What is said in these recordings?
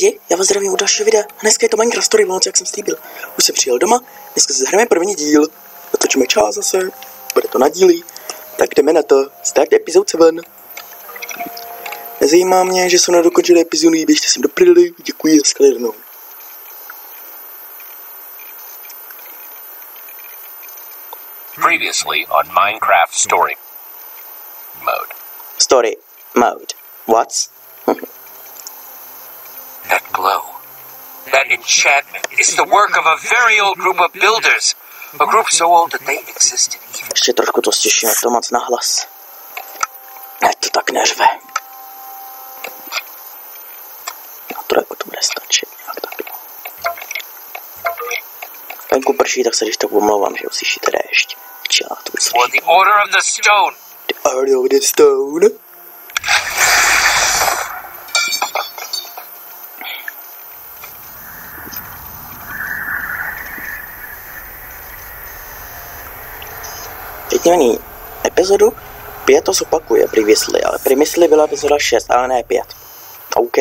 lidi, já vás zdravím u dalšího videa. Dneska je to Minecraft Story Moc, jak jsem slíbil. Už jsem přijel doma, dneska si zahrajeme první díl. Natočíme čas zase, bude to na díly. Tak jdeme na to. Start episode 7. Nezajímá mě, že jsou nedokončili epizody, běžte sem do prdely, děkuji a shledanou. Previously on Minecraft Story Mode. Story mode. What? That glow, that enchantment, is the work of a very old group of builders. A group so old that they existed even. Ještě trošku to to moc nahlas. Ať to tak neřve. A to jako to bude stačit, nějak tak. Venku prší, tak se když tak omlouvám, že uslyšíte déšť. Včela to For uslyší. the Order of the Stone. The Order of the Stone. Není epizodu 5 to zopakuje previously, ale previously byla epizoda 6, ale ne 5. OK.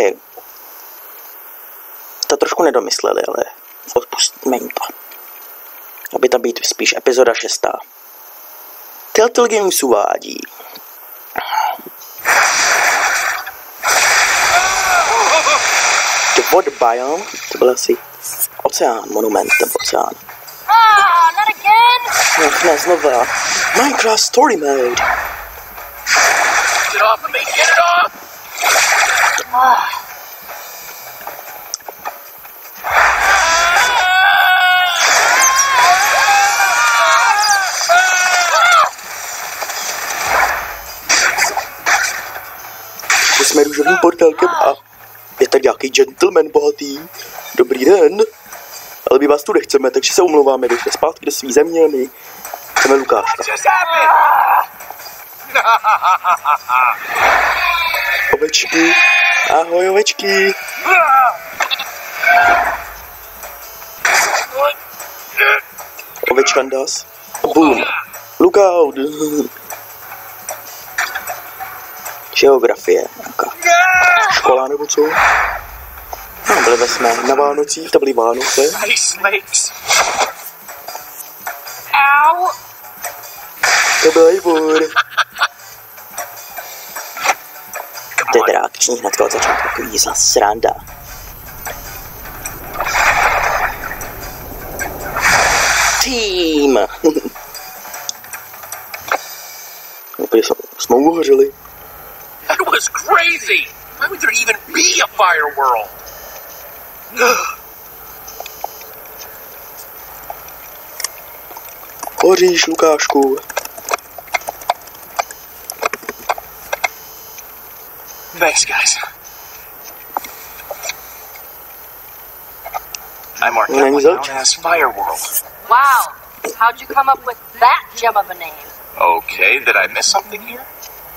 To trošku nedomysleli, ale odpustíme jim to. Aby to být spíš epizoda 6. Telltale Games uvádí. The Water Biome, to byl asi oceán, monument, ten oceán. Ne, znova. Minecraft Story Mode. Get off of me! Get it off! Jsme růžovým portálkem a je tady nějaký gentleman bohatý. Dobrý den. Ale my vás tu nechceme, takže se omlouváme, jdete zpátky do svý země, my chceme Lukáška. Ovečky. Ahoj, ovečky. Ovečkandas. Boom. Lookout. Geografie. Nějaká škola nebo co? No, byli jsme na Vánocích, to byly Vánoce. Ow! To byl Ivor. To je teda akční hnedka od začátku takový za sranda. Tým! Úplně jsme uhořili. That was crazy! Why would there even be a fire world? Hoříš, Lukášku. Thanks, guys. I marked that Není one zač. down as Fire World. Wow, how'd you come up with that gem of a name? Okay, did I miss something here?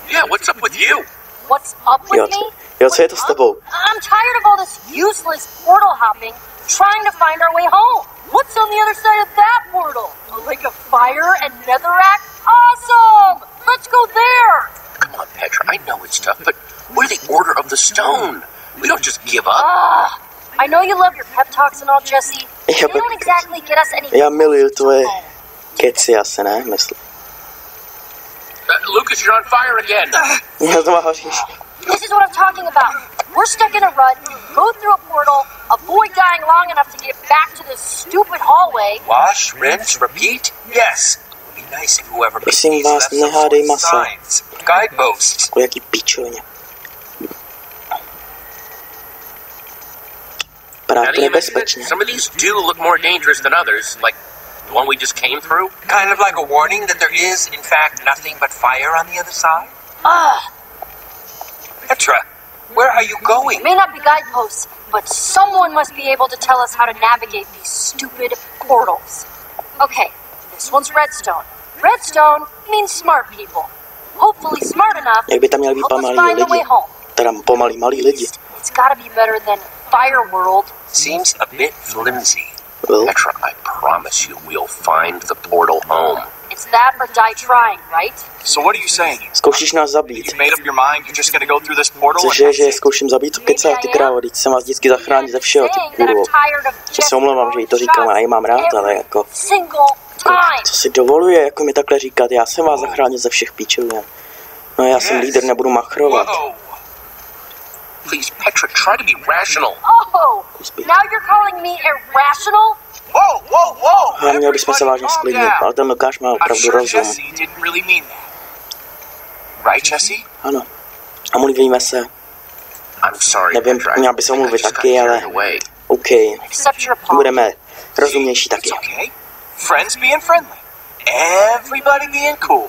Yeah, what's up with you? What's up with Jo, me? Co, jo, co je to s tebou? I'm tired of all this useless portal hopping, trying to find our way home. What's on the other side of that portal? A lake of fire and netherrack? Awesome! Let's go there! Come on, Petra, I know it's tough, but we're the Order of the Stone. We don't just give up. Ah, I know you love your pep talks and all, Jesse. They Yeah, but- don't exactly get us any. Já miluju tvoje keci, asi ne, myslím. Uh, Lucas, you're on fire again. Já to má hoříš. This is what I'm talking about. We're stuck in a rut, go through a portal, avoid dying long enough to get back to this stupid hallway. Wash, rinse, repeat? Yes. It'd be nice if whoever made Prosím these vás, left some nehádej masa. signs, guideposts. Jako jaký pičovně. Vypadá Now, to do you imagine nebezpečně. some of these do look more dangerous than others, like the one we just came through? Kind of like a warning that there is, in fact, nothing but fire on the other side? Ah, Petra, Where are you going? it may not be guideposts, but someone must be able to tell us how to navigate these stupid portals. Okay, this one's redstone. Redstone means smart people. Hopefully smart enough Jak by tam měl být help us pomalý find the way lidi. home. Teda pomalý malý lidi. It's gotta be better than Fire World. seems a bit flimsy. Well, Petra, I promise you we'll find the portal home. It's that or die trying, right? So what are you saying? Zkoušíš nás zabít. You made up your mind you're just gonna go through this portal? and Cože, že zkouším zabít, co kecáš ty krávo, teď jsem vás vždycky zachránit ze všeho, ty kurvo. Já se omlouvám, že jí to říkám, já ji mám rád, ale jako, co si dovoluje jako mi takhle říkat, já jsem vás zachránil ze všech píčovin. No já jsem líder, nebudu machrovat. Please, Petra, try to be rational. Oh, now you're calling me irrational? Whoa, whoa, whoa! Ale měl bychom se vážně sklidnit, ale ten Lukáš má opravdu rozum. Ano. A mluvíme se. I'm sorry, Nevím, Petra. měl by se omluvit taky, ale. OK. Accept your apology. Budeme rozumnější taky. Friends being friendly. Everybody being cool.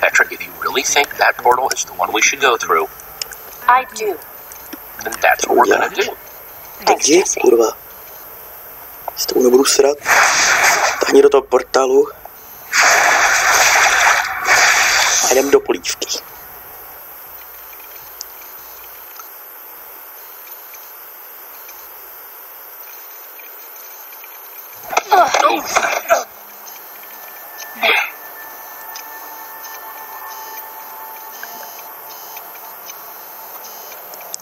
Petra, if you really think that portal is the one we should go through, I do. then that's what we're gonna do. Thanks, Jesse. S tou nebudu srat. Tahni do toho portálu. A jdem do polívky.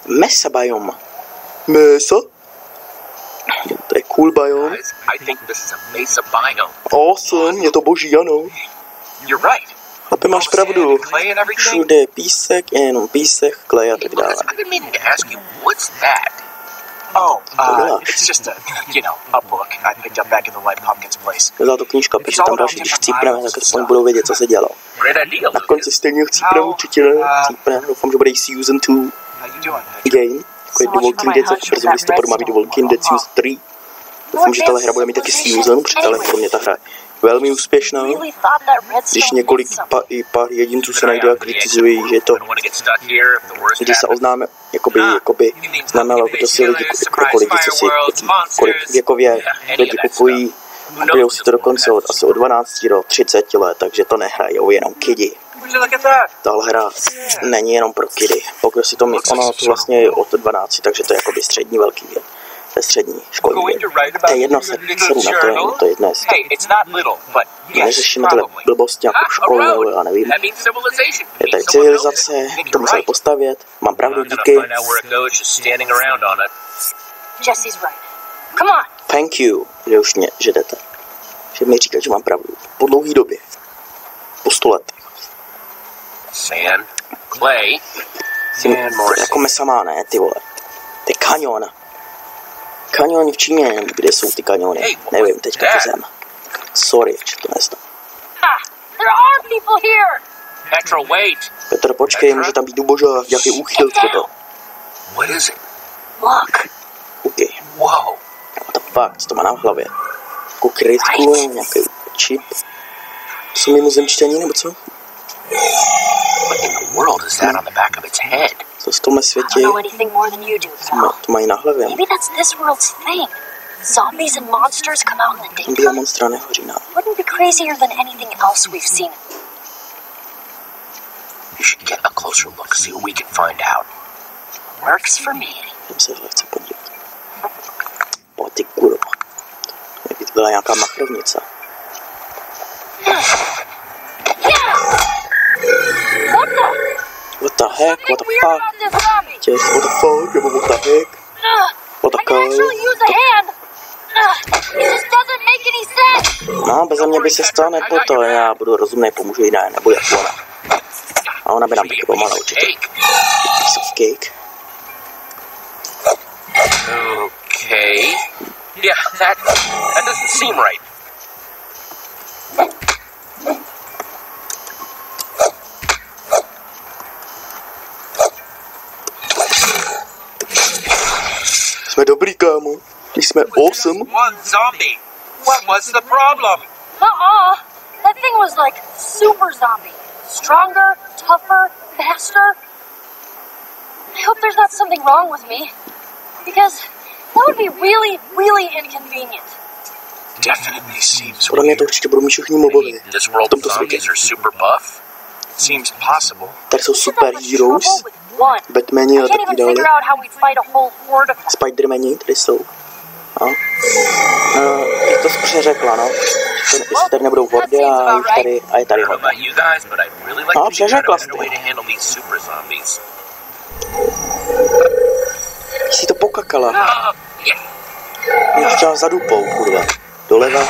Mesa biome. Mesa? To je cool biome. Guys, I think this is a mesa biome. Awesome, je to boží, ano. You're right. Chlapi, máš No sand pravdu. Všude je písek, je jenom písek, klej a tak dále. Lucas, I've been meaning to ask you, what's that? Oh, uh, it's just a, you know, a book I picked up back in the White Pumpkins place. Byla to knížka, protože tam další, když chcípneme, tak aspoň budou vědět, co se dělo. Na konci stejně chcípneme určitě, ne? Chcípne, doufám, že bude i Season 2 How you doing? game. Jako je The Walking Dead, tak brzy v listopadu má být The Walking Dead Season 3. Doufám, že tahle hra bude mít taky protože tahle pro mě ta hra velmi úspěšná. Když několik pa, i pár jedinců se najde a kritizují, že to když se oznáme, jakoby, jakoby znamenalo, jako to si lidi, jako, jako lidi, co si kolik věkově lidi kupují, kupujou si to dokonce od, asi od 12 do 30 let, takže to nehrajou jenom kidi. Tahle hra není jenom pro kidy. Pokud si to my, ono to vlastně je od 12, takže to je jakoby střední velký věk. To je střední školní věk. to je jedno, se, little na to, to je jedno, jestli Hey, it's not little, but yes, neřešíme tyhle probably. blbosti nějakou a školu, já nevím. Je tady civilizace, to museli postavět, mám pravdu, díky. Thank you, že už mě, že jdete. Že mi říkat, že mám pravdu. Po dlouhý době. Po sto letech. Sand, clay, Jsem more jako mesa má, ne, ty vole. To je kanion. V Číně, kde jsou ty kaniony? Nevím, teďka to zem. Sorry, people here. Petra, wait. Petr, počkej, může tam být dubožák, nějaký úchyl třeba. What is it? Look. OK, Whoa. what the fuck, co to má na hlavě? Jako krytku, nějaký čip. Jsou mimozemštění, nebo co? What in the world is that on the back of its head? Co v tomhle I světě don't know anything more than you do. to, mají na hlavě? Maybe that's this world's thing. Zombies and monsters come out in the Zombie a daytime. monstra nehoří na. Wouldn't be crazier than anything else we've seen. You should get a closer look, see what we can find out. Works for me. Tam se chci podívat. O ty kurva. Jak by to byla nějaká makrovnice. The heck, what the fuck? Just what the fuck, nebo what the heck? What the I can hell? actually use a hand. Ugh. It just doesn't make any sense. No, beze mě by se stalo nepoto, já budu rozumný, pomůžu jí, ne, nebo jak ona. A ona by nám taky pomohla určitě. Piece of cake. Okay. Yeah, that that doesn't seem right. Jsme dobrý, kámo. Když jsme awesome. One zombie. What was the problem? Uh-uh. That thing was like super zombie. Stronger, tougher, faster. I hope there's not something wrong with me. Because that would be really, really inconvenient. Definitely seems Podle mě to weird. určitě budou mít všichni mobily. This world V of světě. zombies are super buff. Seems possible. Tady jsou Isn't super much heroes. Batmani jo taky dali. Spidermani tady jsou. No. No, je to přeřekla, no. Ten, jestli tady nebudou vody a, je tady, a je tady hodně. No, přeřekla jste. Jsi to pokakala. Mě chtěla za dupou, kurva. Doleva.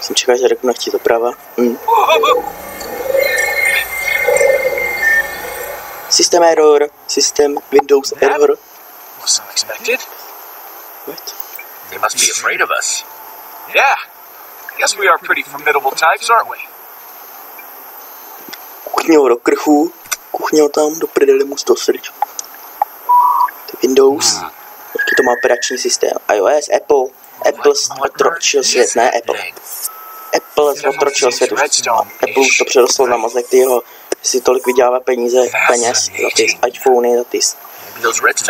Jsem čekal, že řeknu, nechci doprava. Hm. System error. System Windows error. Was unexpected? What? They must be afraid of us. Yeah. Guess we are pretty formidable types, aren't we? Kuchňo do krchu. Kuchňo tam do prdele mu. To je Windows. Jaký to má operační systém? iOS, Apple. Apple otročil svět, ne Apple. Apple otročil svět už. Apple už to přerostl na mozek, ty jeho si tolik vydělává peníze, peněz za ty iPhony, za ty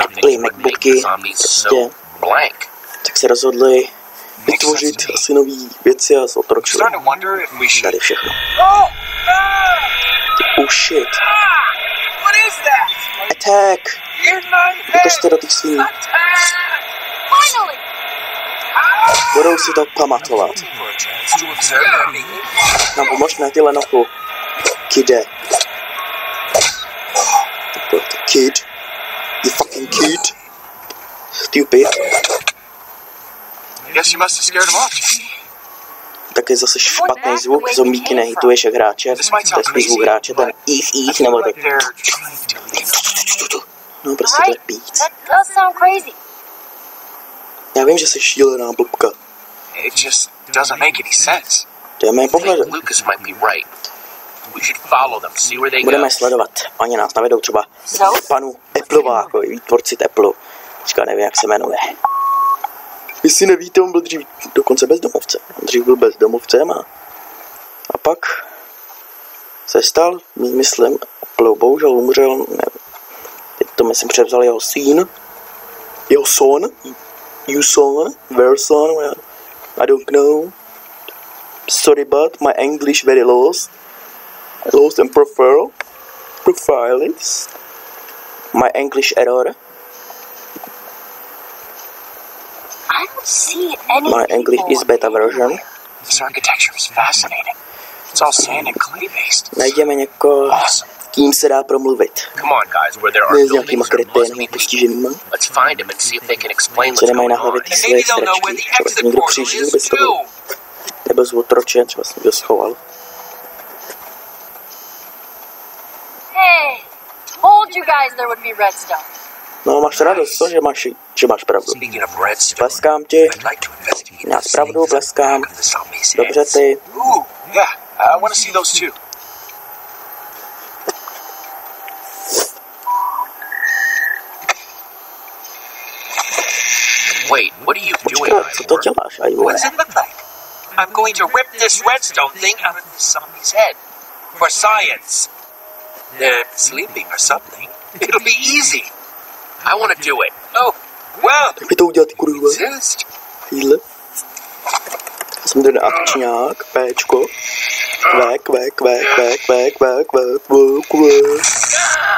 Apple, MacBooky, prostě, tak se rozhodli vytvořit asi nový věci a zotročili. Tady všechno. Oh, oh shit. Attack! Utočte do těch svým. Budou si to pamatovat. Nám pomož na ty lenochu. Kide. Kid. You fucking kid. Stupid. Guess you must have scared him off. Tak je zase špatný zvuk, zombíky nehituješ jak hráče. To je spíš zvuk hráče, ten ich, ich, nebo tak. No prostě to je píc. That does sound crazy. Já vím, že jsi šílená blbka. It just doesn't make any sense. To je mé pohled. think Lucas might be right. Budeme sledovat. Oni nás navedou třeba So? panu Appleová, výtvorci Apple. Teďka nevím, jak se jmenuje. Jestli nevíte, on byl dřív dokonce bezdomovce. On dřív byl bezdomovcem a, a pak se stal, myslím, Apple bohužel umřel, ne, teď to myslím převzal jeho syn, jeho son, you son, their son, I don't know. Sorry, but my English very lost. Lost and prefer profiles. My English error. I don't see any My English is beta version. This architecture is fascinating. It's all sand and clay based. Najdeme někoho, Awesome. s kým se dá promluvit. Come on, guys, where there are s nějakýma kreténama postiženýma, Let's find them and see if they can explain co what's nemají going na hlavě on. ty své sračky. the Třeba někdo is bez toho, too. nebo z otročen, třeba se někdo schoval. Told you guys there would be redstone. No, Максарадус тоже Макши, Чебаш, правда. Блескам ти. На справду, блескам. Добре ти. pravdu, I dobré ty. see those too. Wait, what are you doing? What does it look like? I'm going to rip this redstone thing out of this zombie's head. For science. They're sleeping or something. It'll be easy. I want to do it. Oh, well, to udělat, ty kurva? insist. Jídle. Já jsem ten akčňák, Péčko. Kvek, kvek, kvek, kvek, kvek, kvek, kvek, kvek, kvek.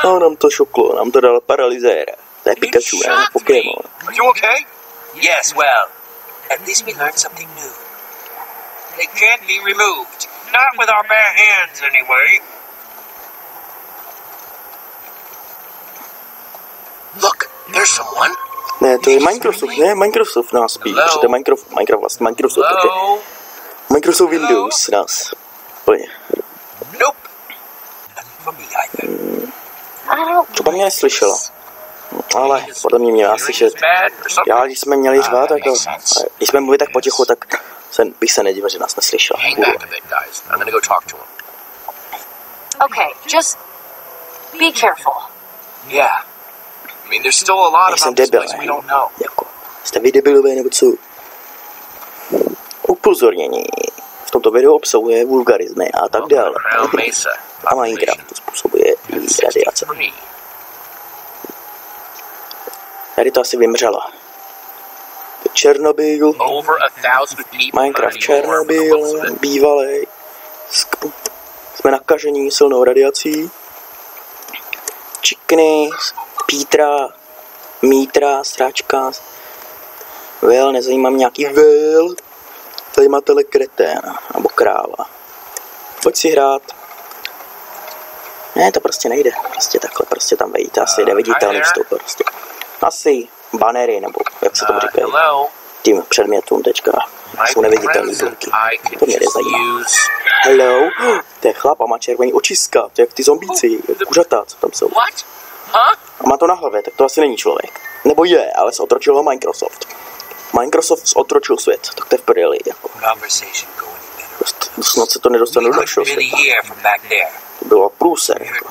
No, nám to šoklo, nám to dal paralyzéra. To je Pikachu, ne? Pokémon. Are you okay? Yes, well, at least we learned something new. They can't be removed. Not with our bare hands, anyway. Ne, to je Microsoft, ne? Microsoft nás spí, protože to je Minecraft, Minecraft vlastně Microsoft, takže? Microsoft Windows nás plně. Nope. Nothing for me either. I don't. Třeba mě neslyšela. Ale podle mě měla slyšet. Já, když jsme měli řvát, tak když jsme mluvili tak potichu, tak se, bych se nedivil, že nás neslyšela. Hang Kurva. back a bit, guys. I'm gonna go talk to him. Okay, just be careful. Yeah nejsem debil, ne? jako, jste vy debilové nebo co? Upozornění. V tomto videu obsahuje vulgarizmy a tak dále. A Minecraft to způsobuje radiace. Tady to asi vymřelo. Černobyl, Minecraft Černobyl, bývalý. Jsme nakažení silnou radiací. Čikny. Pítra, Mítra, Sráčka. Vel, nezajímá mě nějaký Vel. Tady má tele kreténa, nebo kráva. Pojď si hrát. Ne, to prostě nejde. Prostě takhle, prostě tam vejít. Asi jde viditelný vstup prostě. Asi banery, nebo jak se tomu Uh, říkají. hello. Tím předmětům teďka. Jsou and bloky. To mě nezajímá. Hello, to je chlap a má červený očiska, to je jak ty zombíci, kuřata, co tam jsou. Huh? A má to na hlavě, tak to asi není člověk. Nebo je, ale zotročil ho Microsoft. Microsoft zotročil svět, tak to je v prdeli, jako. Dost, snad se to nedostane do našeho světa. To bylo průser, jako.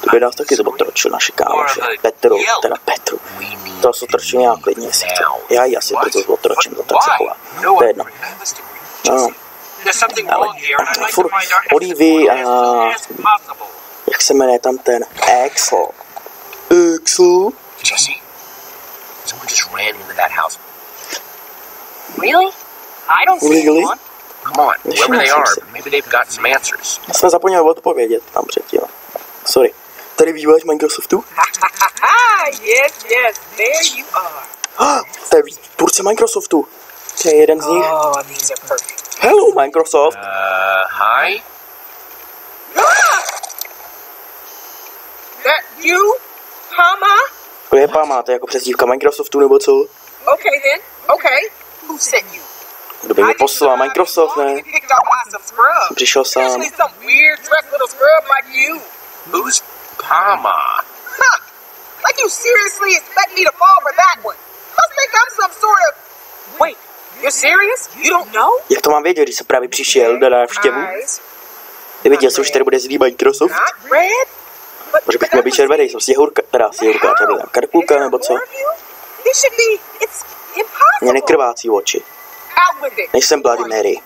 To by nás taky zotročil naše kámoše. Petru, teda Petru. To zotročil nějak klidně, jestli chce. Já ji asi proto zotročím, to se chová. No, To je jedno. No, Ale furt olivy soon a-. jak se jmenuje tam ten Axel. Axel? Jesse, someone just ran into that house. Really? I don't see Really? anyone. Come on, whoever they are, maybe they've got some answers. Já jsem zapomněl odpovědět tam předtím. Sorry. Tady vývojář Microsoftu? Ah, yes, yes, there you are. To je tvůrce Microsoftu. To je jeden z nich. Oh, these are perfect. Hello Microsoft. Uh, hi? That you, Hama? To je pá, máte jako přezdívka Microsoftu nebo co? Okay then. Okay. Who sent you? Kdo by mě poslal? Microsoft, ne? You picked up by some scrub. Přišel sám. Especially some weird dressed little scrub like you. Who's Pama? Huh. Like you seriously expect me to fall for that one? Must think I'm some sort of. Wait, you're serious? You don't know? Jak to mám vědět, když jsem právě přišel na návštěvu? Eyes, Nevěděl jsem, že tady bude zlý Microsoft? not red. Měl být červený, jsem si jehurka, teda si jehurka, tady byla karkulka nebo co? Mě nekrvácí oči. Nejsem Bloody Mary.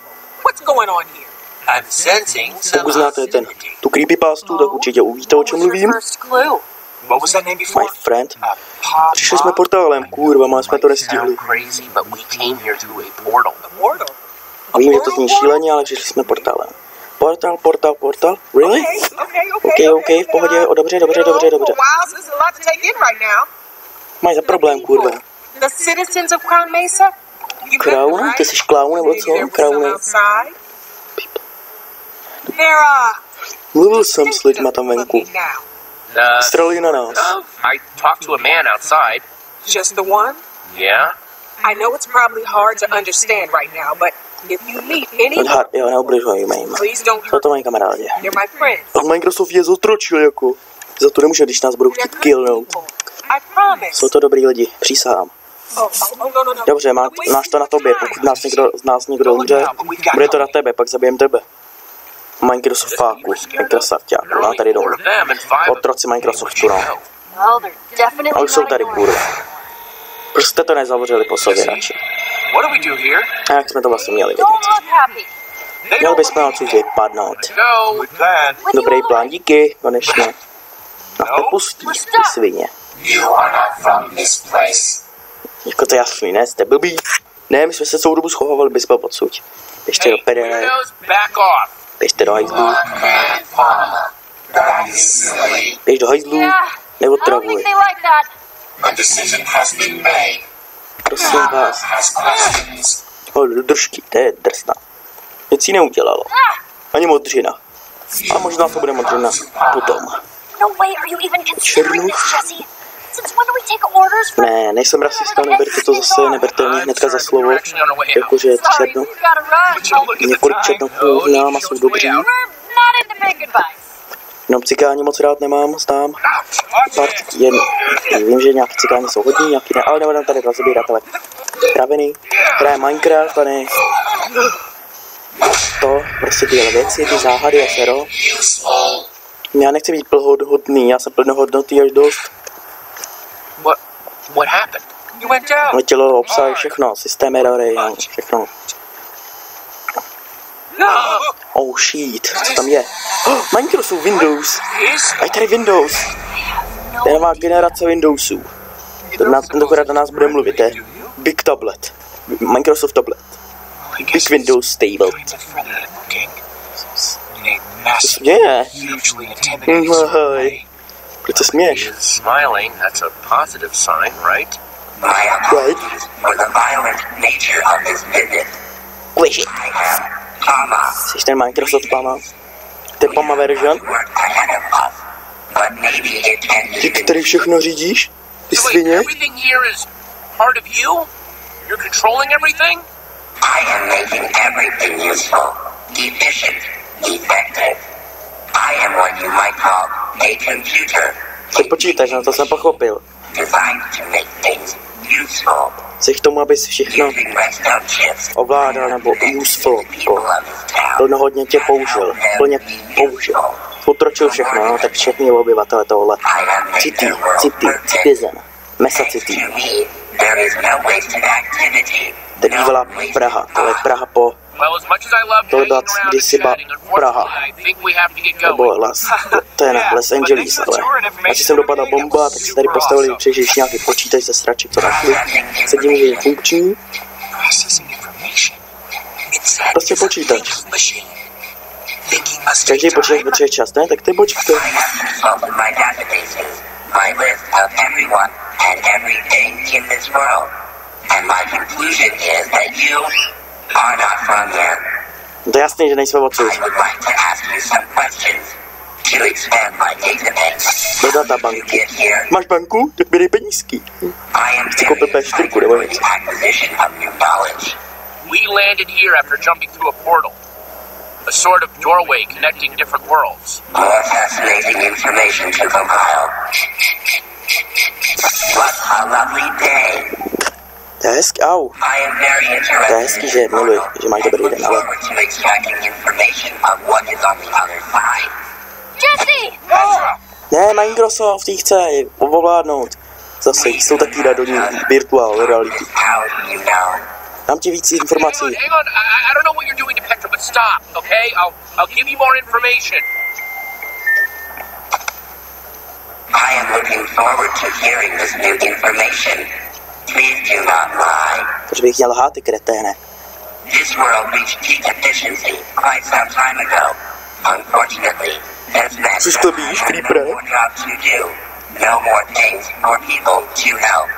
Pokud znáte ten, tu creepypastu, tak určitě uvíte, o čem mluvím. My friend. Přišli jsme portálem, kurva, má jsme to nestihli. Vím, že to zní šíleně, ale přišli jsme portálem. Portál, portál, portál? Really? Okay, okay, okay. OK, OK, v pohodě, o, dobře, dobře, dobře, dobře. Wow, this is a lot to take in right now. Máš za problém, kurva. The citizens of Crown. Ty jsi clown nebo co? Crown. some outside. There are Mluvil jsem s lidma tam venku. Strali na nás. I talked to a man outside. Just the one? Yeah? I know it's probably hard to understand right now, but if you meet any, Odhad, jo, neubližuj jim. please don't Co to mají kamarádi? They're my friends. A Microsoft je zotročil jako. Za to nemůže, když nás budou chtít killnout. Jsou to dobrý lidi, přísahám. Oh, oh, oh, no, no, no. Dobře, má, máš to na tobě, pokud nás někdo, z nás někdo umře, bude to na tebe, pak zabijem tebe. Microsoft fáku, Microsoft já, no tady jdou. Of Otroci Microsoftu, no. A už jsou tady, kurva. Proč jste to nezavřeli po sobě radši? What do we do here? A jak jsme to vlastně měli vědět? don't bychom odsud vypadnout. With you Dobrý plán, díky, konečně. Nás to pustí, ty svině. You are not from this place. Jako to jasný, ne? Jste blbý. Ne, my jsme se celou dobu schovávali, bychom odsuť. Běžte do Hey, pede, weirdos, back off. běžte do hajzlu, Grandfather. That is silly. běž do hajzlu, neotravuj. they like that. A decision has been made. Prosím vás. O, držky, to je drsná. Nic jí neudělalo. Ani modřina. A možná to bude modřina potom. No from Ne, nejsem rasista, neberte to zase, neberte mě hnedka za slovo. Jakože Sorry, černo. we've got to run. Několik černochů znám a jsou dobří. Jenom cikáni moc rád nemám, znám. Pár jen, vím, že nějaký cikáni jsou hodní, nějaký ne, ale nebudem tady rozebírat, ale kraviny, hraje Minecraft ne to, prostě tyhle věci, ty záhady a sero. Já nechci být plnohodnotný, já jsem plnohodnotný až dost. What? What happened? You went down. Ale tělo obsahuje všechno, systém erory, všechno. No. Oh shit, co tam je? Oh, Microsoft Windows, a je tady Windows. To je nová generace Windowsů. To nás, tentokrát na nás bude mluvit, je Big Tablet. Microsoft Tablet. Big Windows Stable. Co se děje? Mhm. Proč se směješ? Smiling. That's a positive sign, right? My apologies for the violent nature of this visit. Squishy. Pama. Jsi ten Microsoft Pama. Je Pama version. Ty, ty tady všechno řídíš? Ty svině? everything here is part of you? You're controlling everything? I am making everything useful, efficient, effective. I am what you might call a computer Ty počítač, no to jsem pochopil. designed to make things Jsi k tomu, všechno Using redstone chips. ovládal nebo useful. Town. Plnohodně tě použil. Plně použil. Utročil všechno, no, tak všechny obyvatele tohle. City, city, citizen. Mesa City. to. To je bývalá Praha, tohle je Praha po, Well, as much as I love To hanging byla around and kdysi ba- chatting, Praha. unfortunately, I think we have to get nebo going. Las, to je na Los Angeles, ale až sem dopadla bomba, tak si tady postavili přežiješ nějaký počítač ze sraček, co našli. Se divím, že je funkční. Prostě počítač. Každý počítač potřebuje čas, ne? Tak to je počítač. My list of everyone and everything in this world. And my conclusion is that you are not from here. No to je jasný, že nejsme odsud. I would like to ask you some questions to expand my database. Do You databanky. get here, Máš banku? Tak mi dej penízky. I am Jsi koupil very P4 impressed nebo with něco. the acquisition of new knowledge. We landed here after jumping through a portal. A sort of doorway connecting different worlds. More fascinating information to compile. What a lovely day. To je hezky, au. I am very To je interested hezky, že miluji, že máš dobrý den, ale forward to extracting information of what is on the other side. Jesse! ne, Microsoft jí chce ovládnout. Zase, jsou taky na do ní virtual reality. How do you know? Dám ti víc Hang informací. on, hang on. I, I don't know what you're doing to Petra, but stop, okay? I'll I'll give you more information. I am looking forward to hearing this new information. Please do not lie. Proč bych měl lhát, ty kreténe? This world reached peak efficiency quite some time ago. Unfortunately, this meant Což to I víš, had Creeper? no more jobs to do, no more things for people to help.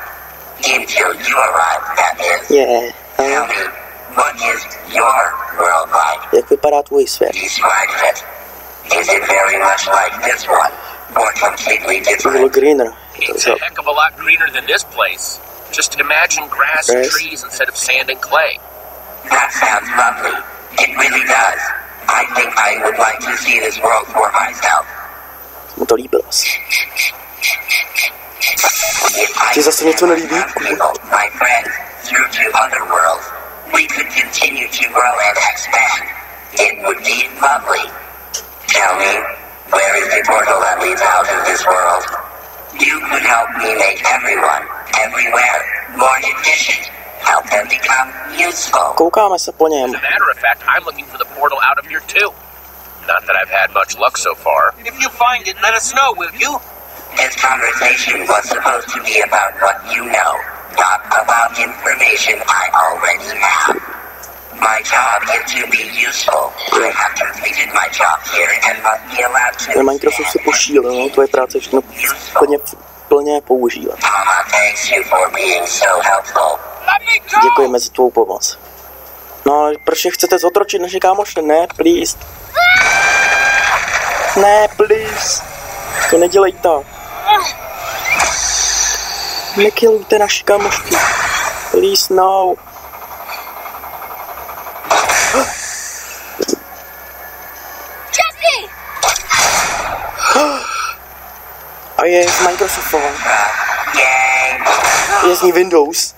Until you arrive, that is. Je, Tell a me, what is your world like? jak vypadá tvůj svět? Describe it. Is it very much like this one? Or completely To bylo different? greener. It's a heck of a lot greener than this place. Just imagine grass and trees instead of sand and clay. That sounds lovely. It really does. I think I would like to see this world for myself. Mu to líbilo asi. If I Ti zase něco nelíbí? have people, my friends, through to other worlds, we could continue to grow and expand. It would be lovely. Tell me, where is the portal that leads out of this world? You could help me make everyone, everywhere, more efficient. Help them become useful. Koukáme se po něm. As a matter of fact, I'm looking for the portal out of here too. Not that I've had much luck so far. If you find it, let us know, will you? This conversation was supposed to be about what you know, not about information I already have. My job is to be useful. I have completed my job here and must be allowed to. Ten Microsoft se pošílil, no, tvoje práce je všechno plně, plně používat. Mama thanks you for being so helpful. Děkujeme za tvou pomoc. No proč je chcete zotročit naše kámoše? Ne, please. Ne, please. To nedělej to. Nekillujte naši kámošky. Please, no. Jesse! A je z Microsoftová. Je z ní Windows.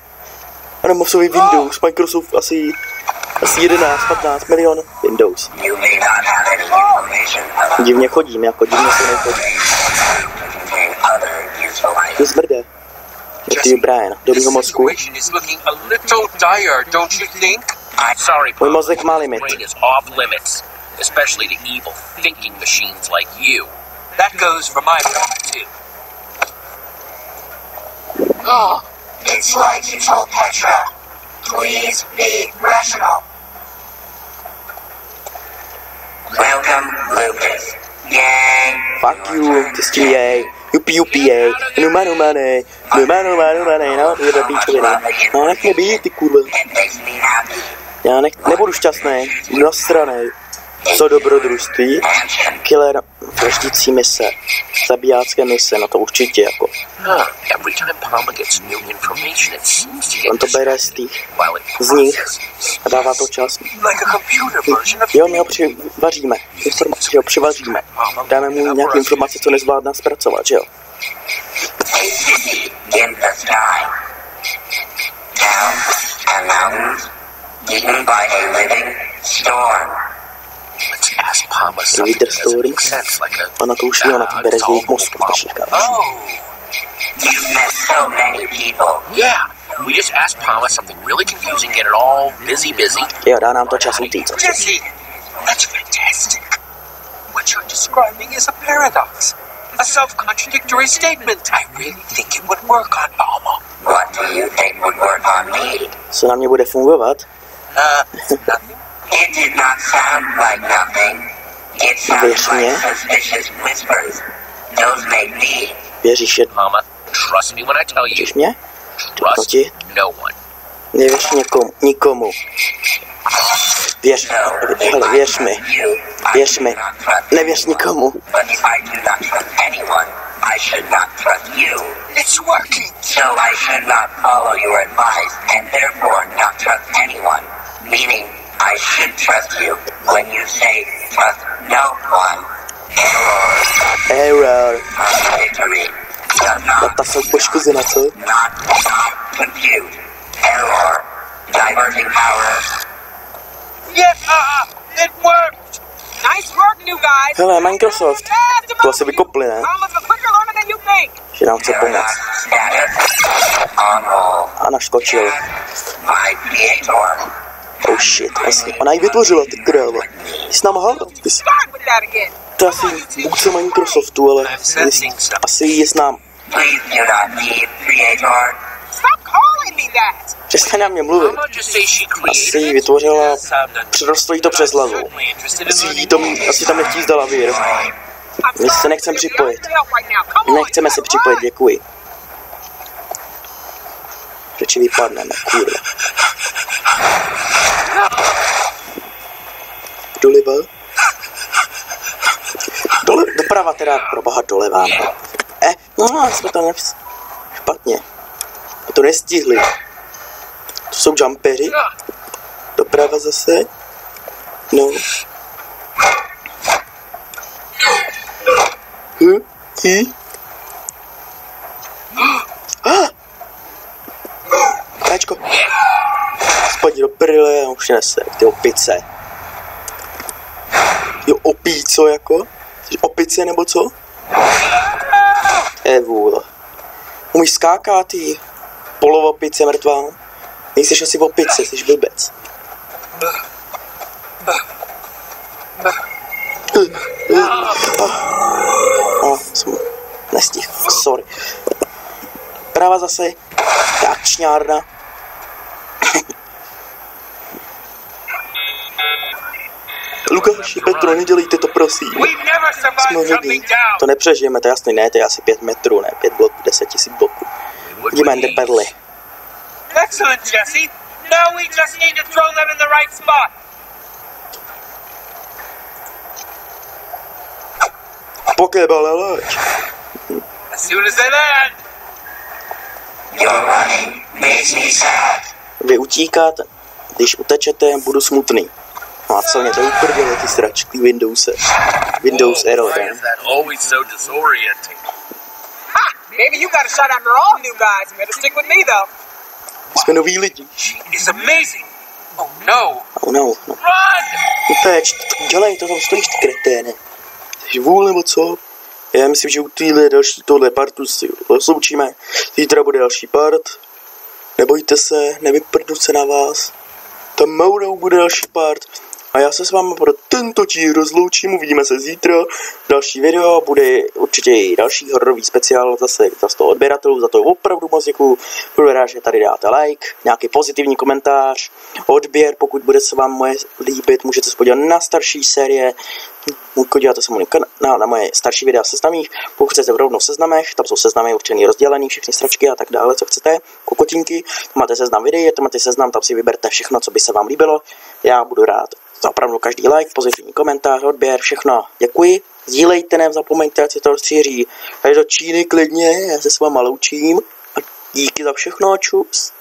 A jsou Windows. Microsoft asi, asi 11, 15 milion Windows. Divně chodím, jako divně se nechodí. to contain other useful To items. zmrde. Ty Brian, dobrýho mozku. Můj mozek má limit. Especially to evil thinking machines like you. That goes for my brain, too. Oh, it's like you told Petra. Please be rational. Welcome, Lucas. Yay! Fuck you, ty s tím jej. Jupi, jupi, jej. Numa, numa, ne. Numa, numa, numa, ne. No, ty jde píčovina. No, nech mě být, ty kurva. Já ne, nebudu šťastný, nasranej. Co dobrodružství, killer, vraždící mise, zabijácké mise, no to určitě jako. To On to bere z těch, it z nich a dává to čas. Version of Jo, my ho přivaříme, informace, ho přivaříme. Dáme mu nějaké informace, co nezvládne zpracovat, že jo? A city in the sky. Towns and mountains eaten by a living storm. Let's ask Palma something Reader that story. make sense, like a Ona to už ví, ona to bere jejich mozku, z našich kámošů. Oh, You've met so many people. yeah. We just asked Palma something really confusing, get it all busy, busy. Jo, dá nám to čas utíct. Jesse, that's fantastic. What you're describing is a paradox, a self-contradictory statement. I really think it would work on Palma. What do you think would work on me? Co na mě bude fungovat? Uh, nothing. It did not sound like nothing. It sounded Věř like mě. suspicious whispers. Those made me. Věříš, je, Palma, trust me when I tell you. věříš mě? Trust Proti? no one. Nevěř někomu, nikomu. Věř, hele, věř mi, You, I věř do mi. not trust Nevěř nikomu. But if I do not trust anyone, I should not trust you. It's working. So I should not follow your advice and therefore I should trust you when you say trust no one. Error. Error. Contradictory. Does not, Data jsou poškozena, co? not, not compute. Error. Diverting power. Yeah, uh, uh, it worked. Nice work, new guys. Hele, Microsoft. To asi vykopli, ne? Almost a quicker learner than you think. Že nám chce pomoct. Status. On roll. A naškočil. Oh shit, jasně. Ona ji vytvořila, ty kráva. Ty s náma hádal. Ty jsi, to asi vůdce Microsoftu, ale something. asi je s nám. Přestaň na mě mluvit. Asi ji vytvořila, přerostlo jí to přes hlavu. Asi, jí learning to, more. asi tam nechtí zdala vír. My se nechcem připojit. Nechceme se připojit, děkuji. Radši vypadneme, kurva. Doleva? Dole, doprava teda, proboha doleva. Eh, no, jsme to nevz... Špatně. My to nestihli. To jsou jumpery. Doprava zase. No. Hm? Hm? Ačko. Spadni do prdele a už nese, ty opice. Jo, opíco jako? Jsi opice nebo co? Je vůle. Umíš skákat, ty polovopice mrtvá? Nejseš asi v opice, jsi blbec. A, jsem nestihl, sorry. Práva zase, akčňárna. Lukáši, Petro, nedělejte to, prosím. Jsme down. To nepřežijeme, to jasný, ne, to je asi pět metrů, ne, pět bloků, deset tisíc bloků. We? jde perly. Excellent, Jesse. Now we just need to throw them in the right spot. Pokéball, loď. As soon as they land. Your running makes me sad. Vy utíkáte, když utečete, budu smutný. No a co mě to uprdele, ty sračky Windowse. Windows error, Why ne? is that always so disorienting? Ha! Maybe you got a shot after all, new guys. Better stick with me, though. My jsme noví lidi. She is amazing. Oh no. Oh no, no. Run! Uteč, to dělej, to tam stojíš, ty kreténe. Jsi vůl nebo co? Já myslím, že u téhle další tohle partu si rozloučíme. Zítra bude další part. Nebojte se, nevyprdnu se na vás. Tam Mourou bude další part. A já se s vámi pro tento díl rozloučím, uvidíme se zítra. Další video bude určitě i další hororový speciál zase za 100 odběratelů, za to opravdu moc děkuju. Budu rád, že tady dáte like, nějaký pozitivní komentář, odběr, pokud bude se vám moje líbit, můžete se podívat na starší série, podíváte se můj na, na moje starší videa v seznamích, pokud chcete v rovnou seznamech, tam jsou seznamy určený rozdělený, všechny stračky a tak dále, co chcete, kokotinky, tam máte seznam videí, tam máte seznam, tam si vyberte všechno, co by se vám líbilo, já budu rád za opravdu každý like, pozitivní komentář, odběr, všechno. Děkuji. Sdílejte, nezapomeňte, ať si to rozstříří. Takže do Číny klidně, já se s váma loučím. A díky za všechno, čus.